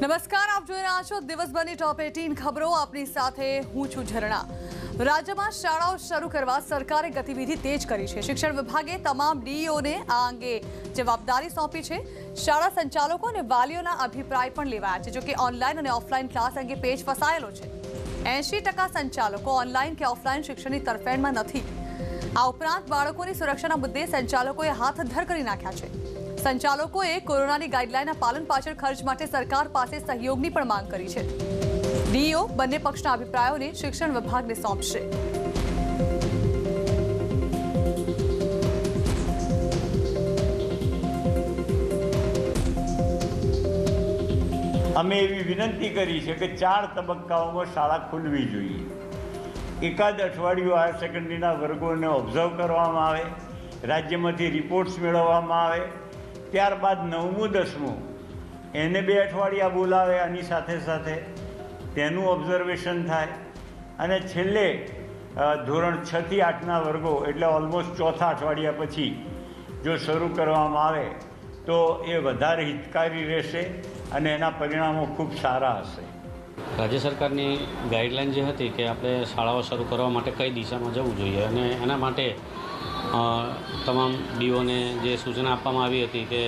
નમસ્કાર આપ જોઈ રહ્યા છો દિવસભરની ટોપ એટીન ખબરો. આપની સાથે હું છું ઝરણા. રાજ્યમાં શાળાઓ શરૂ કરવા સરકારે ગતિવિધિ તેજ કરી છે. શિક્ષણ વિભાગે તમામ ડીઈઓને આ અંગે જવાબદારી સોંપી છે. શાળા સંચાલકો અને વાલીઓના અભિપ્રાય પણ લેવાયા છે, જોકે ઓનલાઈન અને ઓફલાઈન ક્લાસ અંગે પેજ ફસાયેલો છે. એંશી ટકા સંચાલકો ઓનલાઈન કે ઓફલાઈન શિક્ષણની તરફેણમાં નથી. આ ઉપરાંત બાળકોની સુરક્ષાના મુદ્દે સંચાલકોએ હાથ ધર કરી નાખ્યા છે. સંચાલકોએ કોરોનાની ગાઈડલાઈનના પાલન પાછળ ખર્ચ માટે સરકાર પાસે સહયોગની પણ માંગ કરી છે. ડીઈઓ બંને પક્ષના અભિપ્રાયોને શિક્ષણ વિભાગને સોંપશે. અમે એવી વિનંતી કરી છે કે ચાર તબક્કાઓમાં શાળા ખુલવી જોઈએ. એકાદ અઠવાડિયું હાયર સેકન્ડરીના વર્ગોને ઓબ્ઝર્વ કરવામાં આવે, રાજ્યમાંથી રિપોર્ટ્સ મેળવવામાં આવે ત્યારબાદ નવમું, દસમું. એને બે અઠવાડિયા બોલાવે, આની સાથે સાથે તેનું ઓબ્ઝર્વેશન થાય. અને છેલ્લે ધોરણ છથી આઠના વર્ગો, એટલે ઓલમોસ્ટ ચોથા અઠવાડિયા પછી જો શરૂ કરવામાં આવે, તો એ વધારે હિતકારી રહેશે અને એના પરિણામો ખૂબ સારા હશે. રાજ્ય સરકારની ગાઈડલાઈન જે હતી કે આપણે શાળાઓ શરૂ કરવા માટે કઈ દિશામાં જવું જોઈએ અને એના માટે તમામ ડીઓને જે સૂચના આપવામાં આવી હતી કે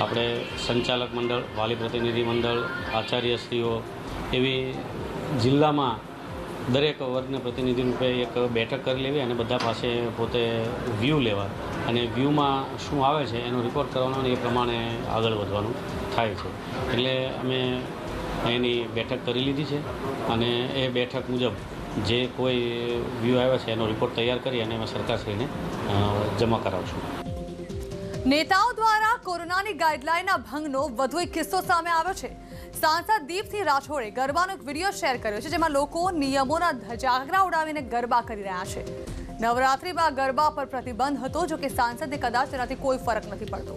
આપણે સંચાલક મંડળ, વાલી પ્રતિનિધિ મંડળ, આચાર્યશ્રીઓ એવી જિલ્લામાં દરેક વર્ગના પ્રતિનિધિ રૂપે એક બેઠક કરી લેવી અને બધા પાસે પોતે વ્યૂ લેવા અને વ્યૂમાં શું આવે છે એનો રિપોર્ટ કરવાનો અને એ પ્રમાણે આગળ વધવાનું થાય છે. એટલે અમે એની બેઠક કરી લીધી છે અને એ બેઠક મુજબ જે કોઈ વ્યૂ આવ્યા છે, એનો રિપોર્ટ તૈયાર કરી અને અમે સરકારશ્રીને જમા કરાવશું. નેતાઓ દ્વારા કોરોનાની ગાઈડલાઈનના ભંગનો વધુ એક કિસ્સો સામે આવ્યો છે. સાંસદ દીપસિંહ રાઠોડે ગરબાનો એક વીડિયો શેર કર્યો છે, જેમાં લોકો નિયમોના ધજાગરા ઉડાવીને ગરબા કરી રહ્યા છે. નવરાત્રિમાં ગરબા પર પ્રતિબંધ હતો, જો કે સાંસદને કદાચ તેનાથી કોઈ ફરક નથી પડતો.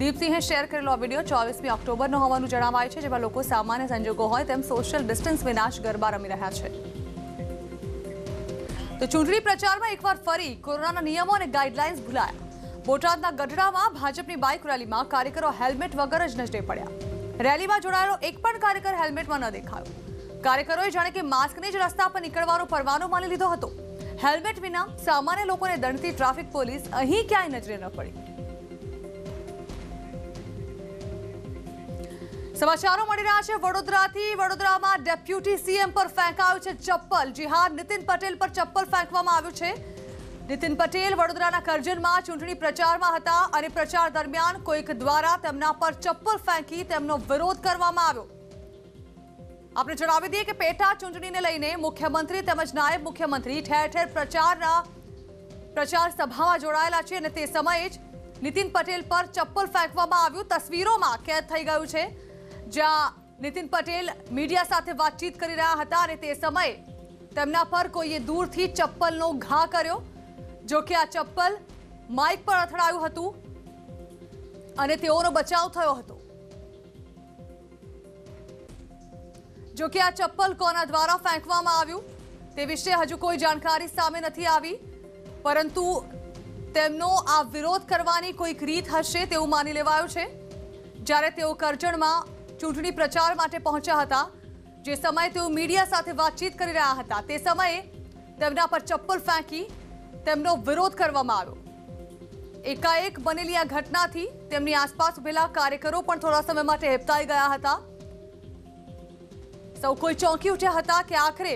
દીપસિંહે શેર કરેલો વીડિયો ચોવીસમી ઓક્ટોબરનો હોવાનું જણાવાય છે, જેમાં લોકો સામાન્ય સંજોગો હોય તેમ સોશિયલ ડિસ્ટન્સ વિના જ ગરબા રમી રહ્યા છે. તો ચૂંટણી પ્રચારમાં એકવાર ફરી કોરોનાના નિયમો અને ગાઈડલાઇન્સ ભૂલાયા. બોટાદના ગઢડામાં ભાજપની બાઇક રેલીમાં કાર્યકરો હેલ્મેટ વગર જ નજરે પડ્યા. રેલીમાં જોડાયેલો એક પણ કાર્યકર હેલ્મેટમાં ન દેખાયો. કાર્યકરોએ જાણે કે માસ્કને જ રસ્તા પર નીકળવાનો પરવાનો માની લીધો હતો. હેલ્મેટ વિના સામાન્ય લોકોને દંડતી ટ્રાફિક પોલીસ અહીં ક્યાંય નજરે ન પડી. સમાચારો મળી રહ્યા છે. વડોદરાથી વડોદરામાં ડેપ્યુટી સીએમ પર ફેંકાયું છે ચપ્પલ. જી હા, નીતિન પટેલ પર ચપ્પલ ફેંકવામાં આવ્યું છે. નીતિન પટેલ વડોદરાના કરજણમાં ચૂંટણી પ્રચારમાં હતા અને પ્રચાર દરમિયાન કોઈક દ્વારા તેમના પર ચપ્પલ ફેંકી તેમનો વિરોધ કરવામાં આવ્યો. આપણે જણાવી દઈએ કે પેટા ચૂંટણીને લઈને મુખ્યમંત્રી તેમજ નાયબ મુખ્યમંત્રી ઠેર ઠેર પ્રચારના પ્રચાર સભામાં જોડાયેલા છે અને તે સમયે જ નીતિન પટેલ પર ચપ્પલ ફેંકવામાં આવ્યું. તસવીરોમાં કેદ થઈ ગયું છે. જ્યાં નીતિન પટેલ મીડિયા સાથે વાતચીત કરી રહ્યા હતા અને તે સમયે તેમના પર કોઈએ દૂરથી ચપ્પલનો ઘા કર્યો, જો કે આ ચપ્પલ માઇક પર અથડાયું હતું અને તેઓનો બચાવ થયો હતો. જો કે આ ચપ્પલ કોના દ્વારા ફેંકવામાં આવ્યું, તે વિશે હજુ કોઈ જાણકારી સામે નથી આવી, પરંતુ તેમનો આ વિરોધ કરવાની કોઈક રીત હશે તેવું માની લેવાયું છે. જ્યારે તેઓ કરજણમાં ચૂંટણી પ્રચાર માટે પહોંચ્યા હતા. જે સમયે તેઓ મીડિયા સાથે વાતચીત કરી રહ્યા હતા, તે સમયે તેમના પર ચપ્પલ ફેંકી તેમનો વિરોધ કરવામાં આવ્યો. એકાએક બનેલી આ ઘટનાથી તેમની આસપાસ ઉભેલા કાર્યકરો પણ થોડા સમય માટે હેપતાઈ ગયા હતા. સૌ કોઈ ચોંકી ઉઠ્યા હતા કે આખરે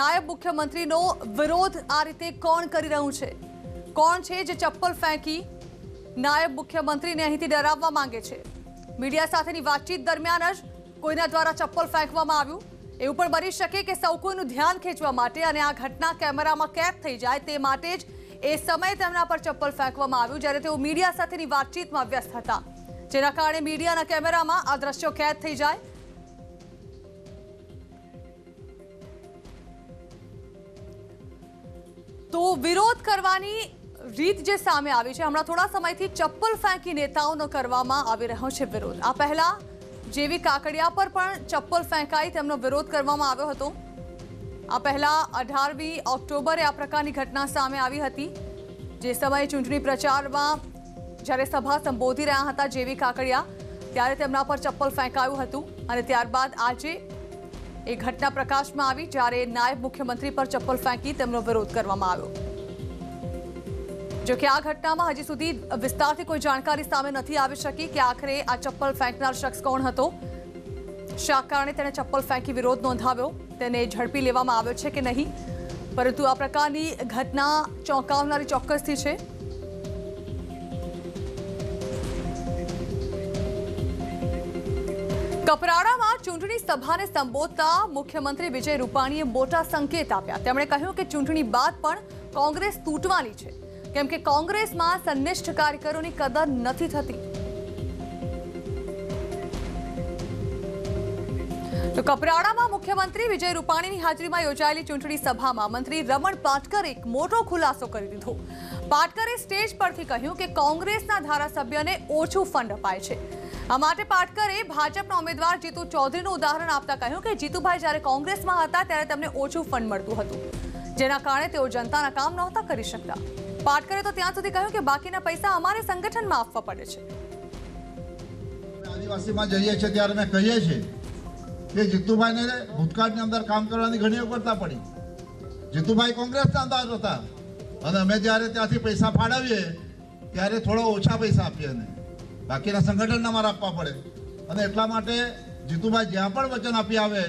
નાયબ મુખ્યમંત્રીનો વિરોધ આ રીતે કોણ કરી રહ્યું છે? કોણ છે જે ચપ્પલ ફેંકી નાયબ મુખ્યમંત્રીને અહીંથી ડરાવવા માંગે છે? મીડિયા સાથેની વાતચીત દરમિયાન જ કોઈના દ્વારા ચપ્પલ ફેંકવામાં આવ્યું. એવું પણ બની શકે કે સૌ કોઈનું ધ્યાન ખેંચવા માટે અને આ ઘટના કેમેરામાં કેદ થઈ જાય તે માટે જ એ સમયે તેમના પર ચપ્પલ ફેંકવામાં આવ્યું, જ્યારે તેઓ મીડિયા સાથેની વાતચીતમાં વ્યસ્ત હતા. જેના કારણે મીડિયાના કેમેરામાં આ દ્રશ્યો કેદ થઈ જાય. તો વિરોધ કરવાની રીત જે સામે આવી છે, હમણાં થોડા સમયથી ચપ્પલ ફેંકી નેતાઓનો કરવામાં આવી રહ્યો છે વિરોધ. આ પહેલા જેવી કાકડિયા પર પણ ચપ્પલ ફેંકાઈ તેમનો વિરોધ કરવામાં આવ્યો હતો. આ પહેલા અઢારમી ઓક્ટોબરે આ પ્રકારની ઘટના સામે આવી હતી. જે સમયે ચૂંટણી પ્રચારમાં જ્યારે સભા સંબોધી રહ્યા હતા જેવી કાકડિયા, ત્યારે તેમના પર ચપ્પલ ફેંકાયું હતું અને ત્યારબાદ આજે એ ઘટના પ્રકાશમાં આવી જ્યારે નાયબ મુખ્યમંત્રી પર ચપ્પલ ફેંકી તેમનો વિરોધ કરવામાં આવ્યો. જો કે આ ઘટનામાં હજી સુધી વિસ્તારથી કોઈ જાણકારી સામે નથી આવી શકી કે આખરે આ ચપ્પલ ફેંકનાર શખ્સ કોણ હતો. શા કારણે તેણે ચપ્પલ ફેંકી વિરોધ નોંધાવ્યો? તેને ઝડપી લેવામાં આવ્યો છે કે નહીં? પરંતુ આ પ્રકારની ઘટના ચોંકાવનારી ચોક્કસથી છે. કપરાડામાં ચૂંટણી સભાને સંબોધતા મુખ્યમંત્રી વિજય રૂપાણીએ મોટા સંકેત આપ્યા. તેમણે કહ્યું કે ચૂંટણી બાદ પણ કોંગ્રેસ તૂટવાની છે. કેમ કે કોંગ્રેસમાં સંનિષ્ઠ કાર્યકરોની કદર નથી થતી. તો કપરાડામાં મુખ્યમંત્રી વિજય રૂપાણીની હાજરીમાં યોજાયેલી ચૂંટણી સભામાં મંત્રી રમણ પાટકરે એક મોટો ખુલાસો કરી દીધો. પાટકરે સ્ટેજ પરથી કહ્યું કે કોંગ્રેસના ધારાસભ્યને ઓછું ફંડ અપાય છે. આ માટે પાટકરે ભાજપના ઉમેદવાર જીતુ ચૌધરીનું ઉદાહરણ આપતા કહ્યું કે જીતુભાઈ જ્યારે કોંગ્રેસમાં હતા ત્યારે તેમને ઓછું ફંડ મળતું હતું. જેના કારણે તેઓ જનતાના કામ નહોતા કરી શકતા. પાટકરે તો ત્યાં સુધી કહ્યું કે બાકીના પૈસા અમારે સંગઠનમાં આપવા પડે છે. આદિવાસીમાં જઈએ છીએ ત્યારે અમે કહીએ છીએ કે જીતુભાઈને ભૂતકાળની અંદર કામ કરવાની ઘણી વખતતા પડી. જીતુભાઈ કોંગ્રેસના અંદાજ હતા. અને અમે જ્યારે ત્યાંથી પૈસા ફાળવીએ ત્યારે થોડા ઓછા પૈસા આપીએ અને બાકીના સંગઠનને અમારે આપવા પડે. અને એટલા માટે જીતુભાઈ જ્યાં પણ વચન આપી આવે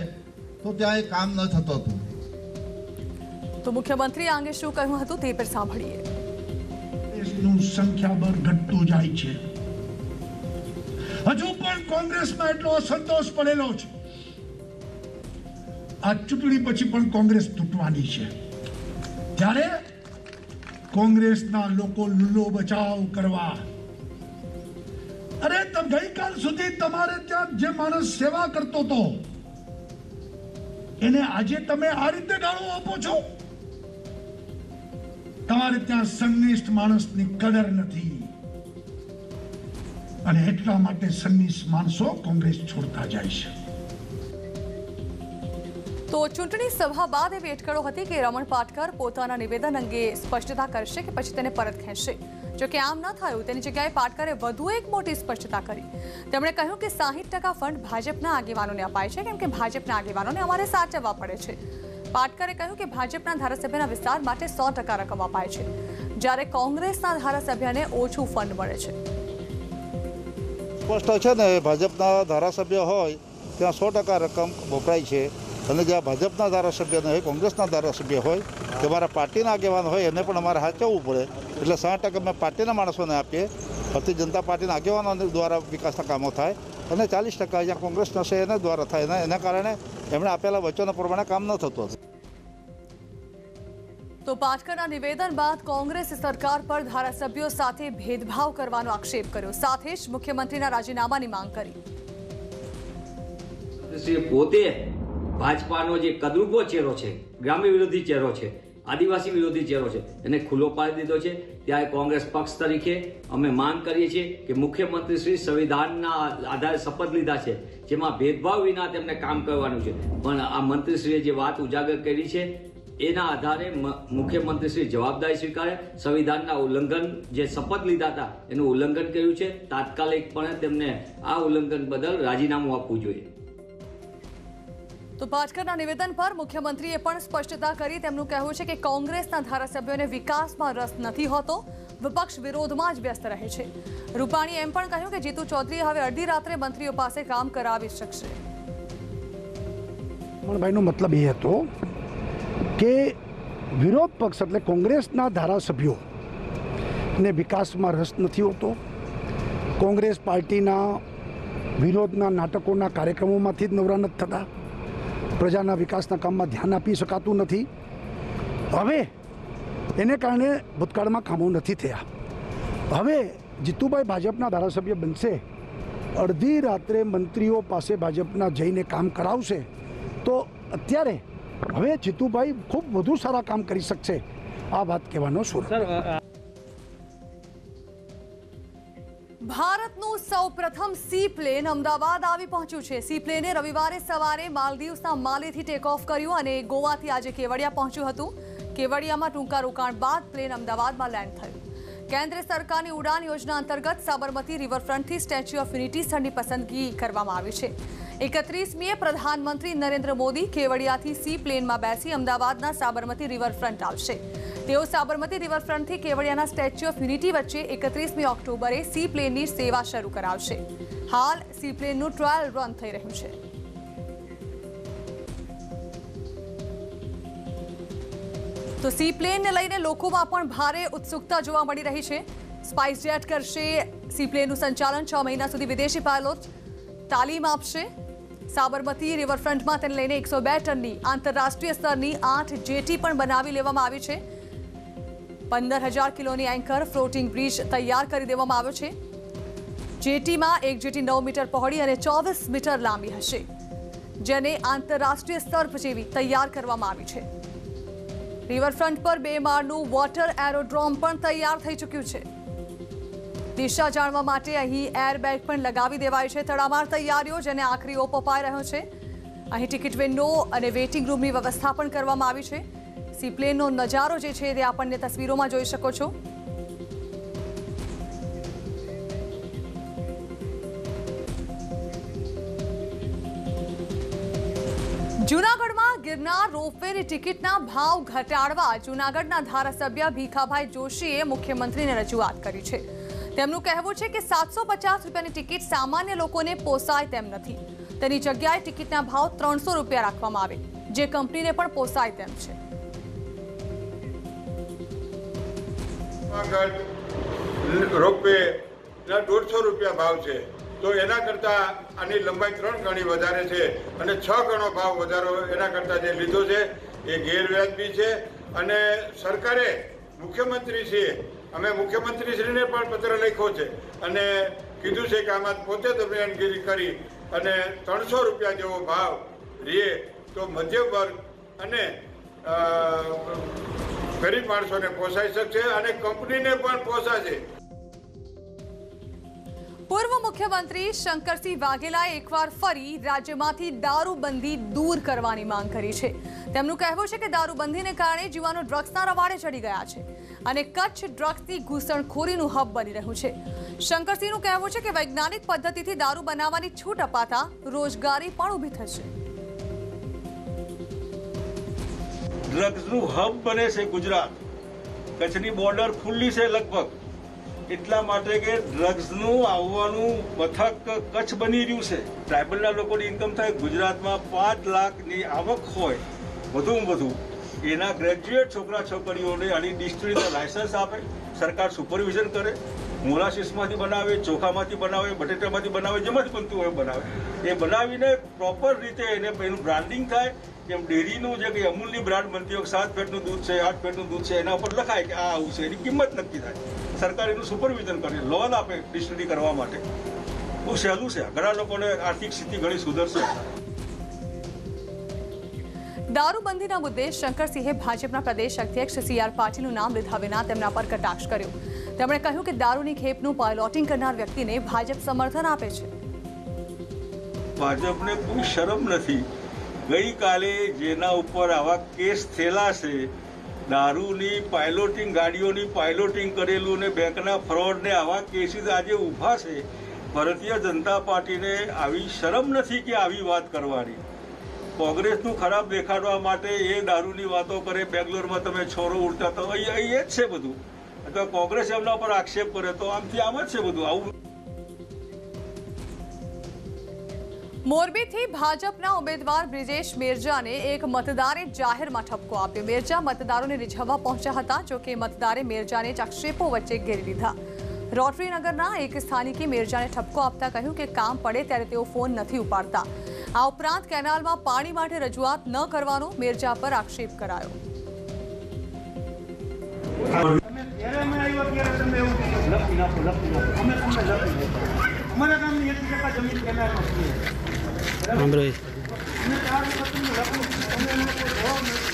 તો ત્યાં એ કામ ન થતું હતું. તો મુખ્યમંત્રી આ અંગે શું કહ્યું હતું તે પર સાંભળીએ. દેશનું સંખ્યાબળ ઘટતું જાય છે. હજુ પણ કોંગ્રેસમાં એટલો અસંતોષ પડેલો છે. આ ચૂંટણી પછી પણ કોંગ્રેસ તૂટવાની છે. ત્યારે કોંગ્રેસના લોકો લુલ્લો બચાવ કરવા. અરે ગઈકાલ સુધી તમારે ત્યાં જે માણસ સેવા કરતો હતો, એને આજે તમે આ રીતે ગાળો આપો છો? તમારે ત્યાં સંનિષ્ઠ માણસની કદર નથી. અને એટલા માટે સંનિષ્ઠ માણસો કોંગ્રેસ છોડતા જાય છે. તો ચૂંટણી સભા બાદ એવી અટકળો હતી કે રમણ પાટકર પોતાના નિવેદન અંગે સ્પષ્ટતા કરશે કે પછી તેને પરત ખેંચશે. જો કે આમ ન થયું, તેની જગ્યાએ પાટકરે વધુ એક મોટી સ્પષ્ટતા કરી. તેમણે કહ્યું કે સાહીઠ ફંડ ભાજપના આગેવાનોને અપાય છે, કેમ કે ભાજપના આગેવાનોને અમારે સાચવવા પડે છે. પાટકરે કહ્યું કે ભાજપના ધારાસભ્યના વિસ્તાર માટે સો ટકા રકમ અપાય છે. જ્યારે કોંગ્રેસના ધારાસભ્યને ઓછું ફંડ મળે છે. સ્પષ્ટ છે ને, ભાજપના ધારાસભ્ય હોય, ત્યાં સો ટકા રકમ વપરાય છે. અને જ્યાં ભાજપના ધારાસભ્ય હોય, કોંગ્રેસના ધારાસભ્ય હોય, કે મારા પાર્ટીના આગેવાન હોય, એને પણ અમારે હાચવવું પડે. એટલે સાઠ ટકા અમે પાર્ટીના માણસોને આપીએ. ભારતીય જનતા પાર્ટીના આગેવાનો દ્વારા વિકાસના કામો થાય. અને ચાલીસ ટકા અહીંયા કોંગ્રેસના છે એના દ્વારા થાય. એના એના કારણે એમણે આપેલા વચનો પ્રમાણે કામ ન થતું હતું. તો પાટકરના નિવેદન બાદ કોંગ્રેસ સરકાર પર ધારાસભ્યો સાથે ભેદભાવ કરવાનો આક્ષેપ કર્યો. સાથે જ મુખ્યમંત્રીના રાજીનામાની માંગ કરી. શ્રી પોતે ભાજપાનો જે કદરૂપો ચહેરો છે ગ્રામ્ય વિરોધી ચહેરો છે આદિવાસી વિરોધી ચહેરો છે. એને ખુલ્લો પાડી દીધો છે. ત્યારે કોંગ્રેસ પક્ષ તરીકે અમે માંગ કરીએ છીએ કે મુખ્યમંત્રી શ્રી સંવિધાનના આધારે શપથ લીધા છે, જેમાં ભેદભાવ વિના તેમને કામ કરવાનું છે. પણ આ મંત્રીશ્રીએ જે વાત ઉજાગર કરી છે, એના આધારે મુખ્યમંત્રી મુખ્યમંત્રીશ્રી જવાબદારી સ્વીકારે. સંવિધાનના ઉલ્લંઘન જે શપથ લીધા હતા, એનું ઉલ્લંઘન કર્યું છે. તાત્કાલિકપણે તેમને આ ઉલ્લંઘન બદલ રાજીનામું આપવું જોઈએ. તો ભાટકરના નિવેદન પર મુખ્યમંત્રીએ પણ સ્પષ્ટતા કરી. તેમનું કહેવું છે કે કોંગ્રેસના ધારાસભ્યોને વિકાસમાં રસ નથી હોતો. વિપક્ષ વિરોધમાં જ વ્યસ્ત રહે છે. રૂપાણીએ એમ પણ કહ્યું કે જીતુ ચૌધરી હવે અડધી રાત્રે મંત્રીઓ પાસે કામ કરાવી શકશે. રમણભાઈનો મતલબ એ હતો કે વિરોધ પક્ષ એટલે કોંગ્રેસના ધારાસભ્યો ને વિકાસમાં રસ નથી હોતો. કોંગ્રેસ પાર્ટીના વિરોધના નાટકોના કાર્યક્રમોમાંથી જ નવરા નથી થતા. પ્રજાના વિકાસના કામમાં ધ્યાન આપી શકાતું નથી. હવે એને કારણે ભૂતકાળમાં કામો નથી થયા. હવે જીતુભાઈ ભાજપના ધારાસભ્ય બનશે, અડધી રાત્રે મંત્રીઓ પાસે ભાજપના જઈને કામ કરાવશે, તો અત્યારે હવે જીતુભાઈ ખૂબ વધુ સારા કામ કરી શકશે. આ વાત કહેવાનો સુર. સૌપ્રથમ સી પ્લેન અમદાવાદ આવી પહોંચ્યું છે. સી પ્લેને રવિવારે સવારે માલદીવ્સના માલેથી ટેક ઓફ કર્યું અને ગોવાથી આજે કેવડિયા પહોંચ્યું હતું. કેવડિયામાં ટૂંકા રોકાણ બાદ પ્લેન અમદાવાદમાં લેન્ડ થયું. કેન્દ્ર સરકારની ઉડાન યોજના અંતર્ગત સાબરમતી રિવરફ્રન્ટથી સ્ટેચ્યુ ઓફ યુનિટી સ્થળની પસંદગી કરવામાં આવી છે. એકત્રીસમીએ પ્રધાનમંત્રી નરેન્દ્ર મોદી કેવડિયાથી સી પ્લેનમાં બેસી અમદાવાદના સાબરમતી રિવરફ્રન્ટ આવશે. તેઓ સાબરમતી રિવરફ્રન્ટથી કેવડિયાના સ્ટેચ્યુ ઓફ યુનિટી વચ્ચે એકત્રીસમી ઓક્ટોબરે સી પ્લેનની સેવા શરૂ કરાવશે. હાલ સી પ્લેનનું ટ્રાયલ રન થઈ રહ્યું છે. તો સી પ્લેનને લઈને લોકોમાં પણ ભારે ઉત્સુકતા જોવા મળી રહી છે. સ્પાઇસ કરશે સી પ્લેનનું સંચાલન છ મહિના સુધી વિદેશી પાયલોટ તાલીમ આપશે. સાબરમતી રિવરફ્રન્ટમાં તેને લઈને એકસો બે ટનની આંતરરાષ્ટ્રીય સ્તરની આઠ જેટી પણ બનાવી લેવામાં આવી છે. પંદર હજાર કિલોની એન્કર ફ્લોટિંગ બ્રિજ તૈયાર કરી દેવામાં આવ્યો છે. જેટીમાં એક જેટી નવ મીટર પહોળી અને ચોવીસ મીટર લાંબી હશે, જેને આંતરરાષ્ટ્રીય સ્તર જેવી તૈયાર કરવામાં આવી છે. રિવરફ્રન્ટ પર બે માળનું વોટર એરોડ્રોમ પણ તૈયાર થઈ ચૂક્યું છે. દિશા જાણવા માટે અહીં એરબેગ પણ લગાવી દેવાય છે તડામાર તૈયારીઓ, જેને આખરી ઓપ અપાઈ રહ્યો છે. અહીં ટિકિટ વિન્ડો અને વેઇટિંગ રૂમની વ્યવસ્થા પણ કરવામાં આવી છે. સીપ્લેનનો નજારો જે છે તે આપણને તસવીરોમાં જોઈ શકો છો. જૂનાગઢમાં ગિરનાર રોપવેની ટિકિટના ભાવ ઘટાડવા જૂનાગઢના ધારાસભ્ય ભીખાભાઈ જોશીએ મુખ્યમંત્રીને રજૂઆત કરી છે. તેમનું કહેવું છે કે સાતસો પચાસ રૂપિયાની ટિકિટ સામાન્ય લોકોને પોસાય તેમ નથી. તેની જગ્યાએ ટિકિટના ભાવ ત્રણસો રૂપિયા રાખવામાં આવે, જે કંપનીને પણ પોસાય તેમ છે. આગળ રોપવે ના દોઢસો રૂપિયા ભાવ છે. તો એના કરતાં આની લંબાઈ ત્રણ ગણી વધારે છે અને છ ગણો ભાવ વધારો એના કરતાં જે લીધો છે એ ગેરવ્યાજબી છે. અને સરકારે મુખ્યમંત્રીશ્રીએ, અમે મુખ્યમંત્રીશ્રીને પણ પત્ર લખ્યો છે અને કીધું છે કે આમાં પોતે દરમિયાનગીરી કરી અને ત્રણસો રૂપિયા જેવો ભાવ રહે તો મધ્યમ વર્ગ અને ગરીબ માણસોને પોસાઈ શકશે અને કંપનીને પણ પોસાશે. પૂર્વ મુખ્યમંત્રી શંકરસિંહ વાઘેલાએ એકવાર ફરી રાજ્યમાંથી દારૂબંધી દૂર કરવાની માંગ કરી છે. તેમનું કહેવું છે કે દારૂબંધીને કારણે જીવાનો ડ્રગ્સના રવાડે ચડી ગયા છે અને કચ્છ ડ્રગ્સની ઘૂસણખોરીનું હબ બની રહ્યું છે. શંકરસિંહનું કહેવું છે કે વૈજ્ઞાનિક પદ્ધતિથી દારૂ બનાવવાની છૂટ અપાતા રોજગારી પણ ઊભી થશે. ડ્રગ્સનું હબ બને છે ગુજરાત. કચ્છની બોર્ડર ખુલ્લી છે લગભગ. એટલા માટે કે ડ્રગ્સનું આવવાનું મથક કચ્છ બની રહ્યું છે. ટ્રાઇબલના લોકોની ઇન્કમ થાય, ગુજરાતમાં પાંચ લાખની આવક હોય, વધુમાં વધુ. એના ગ્રેજ્યુએટ છોકરા છોકરીઓને આની ડિસ્ટ્રીના લાયસન્સ આપે, સરકાર સુપરવિઝન કરે મોલાસીસમાંથી બનાવે, ચોખામાંથી બનાવે, બટેટામાંથી બનાવે જેમાંથી બનતું હોય બનાવે. એ બનાવીને પ્રોપર રીતે એને એનું બ્રાન્ડિંગ થાય. જેમ ડેરીનું જે કે અમૂલની બ્રાન્ડ બનતી હોય, સાત ફેટનું દૂધ છે, આઠ ફેટનું દૂધ છે, એના ઉપર લખાય કે આ આવું છે, એની કિંમત નક્કી થાય. સરકાર એનું સુપરવિઝન કરે લોન આપે ડિસ્ટ્રી કરવા માટે. બહુ સહેલું છે ઘણા લોકોને આર્થિક સ્થિતિ ઘણી સુધરશે. દારૂબંધીના મુદ્દે શંકરસિંહે ભાજપના પ્રદેશ અધ્યક્ષ સી આર પાટીલનું નામ લીધા વિના તેમના પર કટાક્ષ કર્યો. તેમણે કહ્યું કે દારૂની ખેપનું પાયલોટિંગ કરનાર વ્યક્તિને ભાજપ સમર્થન આપે છે. ભાજપને કોઈ શરમ નથી. ગઈકાલે જેના ઉપર આવા કેસ થયેલા છે, દારૂની પાયલોટિંગ, ગાડીઓની પાયલોટિંગ કરેલું ને બેંકના ફ્રોડને આવા કેસીસ આજે ઊભા છે, ભારતીય જનતા પાર્ટીને આવી શરમ નથી કે આવી વાત કરવાની. કોંગ્રેસનું ખરાબ દેખાડવા માટે એ દારૂની વાતો કરે, બેંગ્લોરમાં તમે છોરો ઉડતા તો એ જ છે બધું. કોંગ્રેસ એમના પર આક્ષેપ કરે તો આમથી આમ જ છે બધું. આવું મોરબીથી ભાજપના ઉમેદવાર બ્રિજેશ મેરજાને એક મતદારે જાહેરમાં ઠપકો આપ્યો. મેરજા મતદારોને રીઝવવા પહોંચ્યા હતા જો કે મતદારે મેરજાને આક્ષેપો વચ્ચે ઘેરી લીધા. રોટરી નગરના એક સ્થાનિકે મેરજાને ઠપકો આપતા કહ્યું કે કામ પડે ત્યારે તેઓ ફોન નથી ઉપાડતા. આ ઉપરાંત કેનાલમાં પાણી માટે રજૂઆત ન કરવાનો મેરજા પર આક્ષેપ કરાયો. જ્યારે અમે આવ્યો ત્યારે તમે એવું કીધું. લખી નાખો લખી નાખો. અમે તમને લખી નાખો. અમારા ગામની ટકા જમીન કેનાલમાં છે. બરાબર? અમે ચાર વખત તમને લખું તમે એનો કોઈ જવાબ નથી.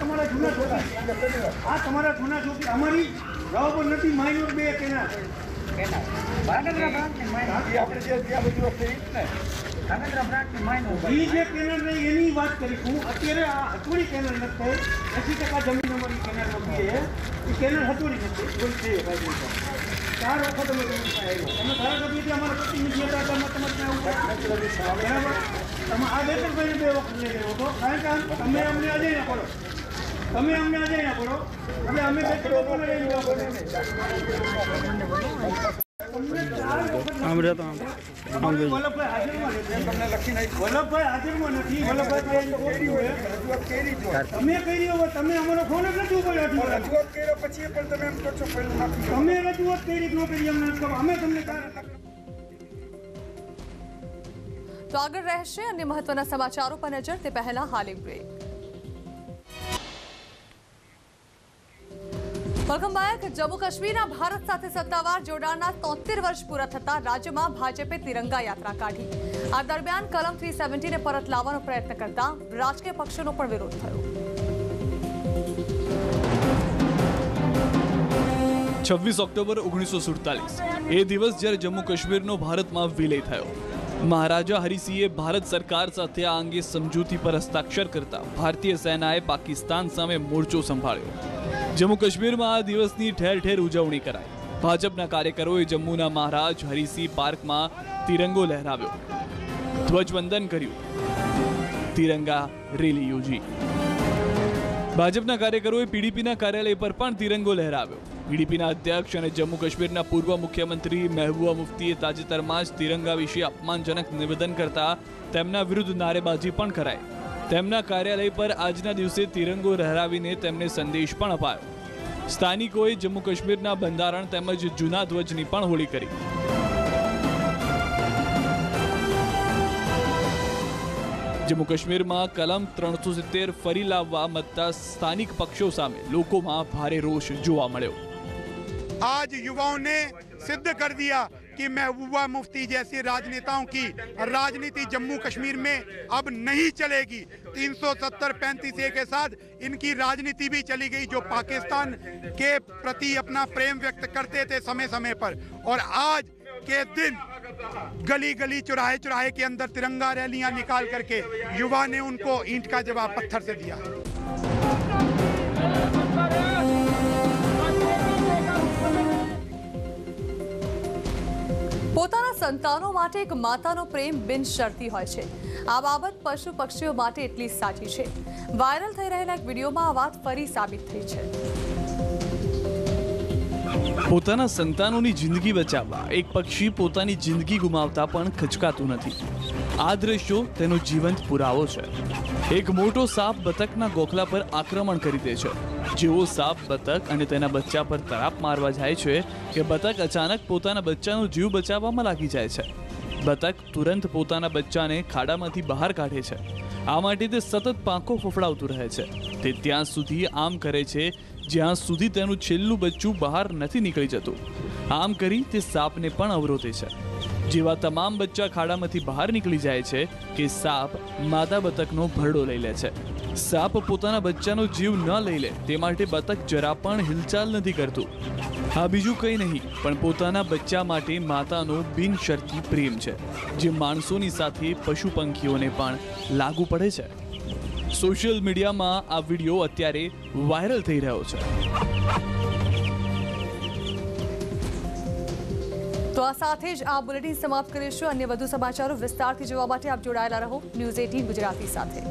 તમારા જૂના છોકરા આ તમારા જૂના છોકરા અમારી જવાબો નથી માઇનોર બે રહી એની વાત કરીશું અત્યારે આ હથોડી કેનલ નથી એસી ટકા જમીન અમારી કેનાલમાં બી એ કેનાલ હથોડી નથી ચાર વખત અમે તમે તમે ધારાસભ્યથી અમારા પ્રતિનિધિ હતા તમે તમારે બરાબર તમે આ બેતરભાઈને બે વખત લઈ ગયો હતો કારણ કે તમે અમને આજે ના પડો તમે અમને આજે ના પડો એટલે અમે. તમે રજૂઆત કરી કે ન કરી અમને નથી ખબર. અમે તમને તો આગળ રહેશે અને મહત્વના સમાચારો પર નજર. તે પહેલા હાલ એક બ્રેક વેલકમ બેક જમ્મુ કાશ્મીરના ભારત સાથે સત્તાવાર જોડાણના તોતેર વર્ષ પૂરા થતા રાજ્યમાં ભાજપે તિરંગા યાત્રા કાઢી. આ દરમિયાન કલમ થ્રી સેવન્ટીને પરત લાવવાનો પ્રયત્ન કરતા રાજકીય પક્ષોનો પણ વિરોધ થયો. છવ્વીસ ઓક્ટોબર ઓગણીસો સુડતાલીસ. એ દિવસ જ્યારે જમ્મુ કાશ્મીરનો ભારતમાં વિલય થયો. મહારાજા હરિસિંહે ભારત સરકાર સાથે આ અંગે સમજૂતી પર હસ્તાક્ષર કરતા ભારતીય સેનાએ પાકિસ્તાન સામે મોરચો સંભાળ્યો. જમ્મુ કાશ્મીરમાં આ દિવસની ઠેર ઠેર ઉજવણી કરાઈ. ભાજપના કાર્યકરોએ જમ્મુના મહારાજ હરિસિંહ પાર્કમાં તિરંગો લહેરાવ્યો. ધ્વજવંદન કર્યું. તિરંગા રેલી યોજી. ભાજપના કાર્યકરોએ પીડીપીના કાર્યાલય પર પણ તિરંગો લહેરાવ્યો. પીડીપીના અધ્યક્ષ અને જમ્મુ કાશ્મીરના પૂર્વ મુખ્યમંત્રી મહેબૂબા મુફ્તીએ તાજેતરમાં જ તિરંગા વિશે અપમાનજનક નિવેદન કરતા તેમના વિરુદ્ધ નારેબાજી પણ કરાઈ. તેમના કાર્યાલય પર આજના દિવસે તિરંગો રહેરાવીને તેમને સંદેશ પણ અપાયો. સ્થાનિકોએ જમ્મુ કાશ્મીરના બંધારણ તેમજ જૂના ધ્વજની પણ હોળી કરી. જમ્મુ કાશ્મીરમાં કલમ ત્રણસો સિત્તેર ફરી લાવવા મતતા સ્થાનિક પક્ષો સામે લોકોમાં ભારે રોષ જોવા મળ્યો. આજ યુવાઓને સિદ્ધ કર દિયા. कि महबूबा मुफ्ती जैसे राजनेताओं की राजनीति जम्मू कश्मीर में अब नहीं चलेगी। 370 पैंतीस ए के साथ इनकी राजनीति भी चली गई, जो पाकिस्तान के प्रति अपना प्रेम व्यक्त करते थे समय समय पर। और आज के दिन गली गली चौराहे चौराहे के अंदर तिरंगा रैलियाँ निकाल करके युवा ने उनको ईंट का जवाब पत्थर से दिया। સંતાનો માટે એક માતાનો પ્રેમ બિનશરતી હોય છે. આ બાબત પશુ પક્ષીઓ માટે એટલી સાચી છે. વાયરલ થઈ રહેલા એક વિડીયોમાં આ વાત ફરી સાબિત થઈ છે. પોતાના સંતાનોની જિંદગી બચાવવા, એક પક્ષી પોતાની જિંદગી ગુમાવતા પણ ખચકાતું નથી. આ દ્રશ્યો તેનો જીવંત પુરાવો છે. એક મોટો સાપ બતકના ગોખલા પર આક્રમણ કરી દે છે. જેવો સાપ, બતક અને તેના બચ્ચા પર તરાપ મારવા જાય છે કે બતક અચાનક પોતાના બચ્ચાનો જીવ બચાવવામાં લાગી જાય છે. બતક તુરંત પોતાના બચ્ચાને ખાડામાંથી બહાર કાઢે છે. આ માટે તે સતત પાંખો ફફડાવતું રહે છે. તે ત્યાં સુધી આમ કરે છે, જ્યાં સુધી તેનું છેલ્લું બચ્ચું બહાર નથી નીકળી જતું. આમ કરી તે સાપને પણ અવરોધે છે. જેવા તમામ બચ્ચા ખાડામાંથી બહાર નીકળી જાય છે કે સાપ માતા બતકનો ભરડો લઈ લે છે. સાપ પોતાના બચ્ચાનો જીવ ન લઈ લે, તે માટે બતક જરા પણ હિલચાલ નથી કરતું. આ બીજું કંઈ નહીં, પણ પોતાના બચ્ચા માટે માતાનો બિનશરતી પ્રેમ છે, જે માણસોની સાથે પશુ પંખીઓને પણ લાગુ પડે છે. સોશિયલ મીડિયામાં આ વીડિયો અત્યારે વાયરલ થઈ રહ્યો છે. તો આ સાથે જ આ બુલેટિન સમાપ્ત કરીશું. અન્ય વધુ સમાચારો વિસ્તારથી જોવા માટે આપ જોડાયેલા રહો. ન્યૂઝ એટીન ગુજરાતી સાથે.